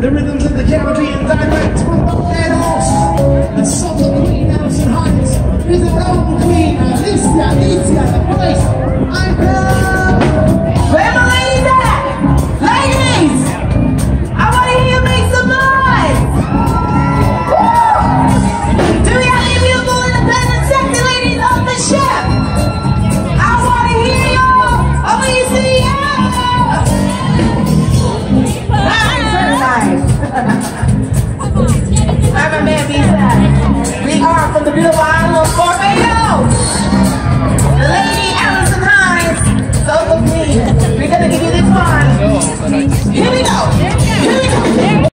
The rhythms of the Caribbean from Ha, ha, ha, ha.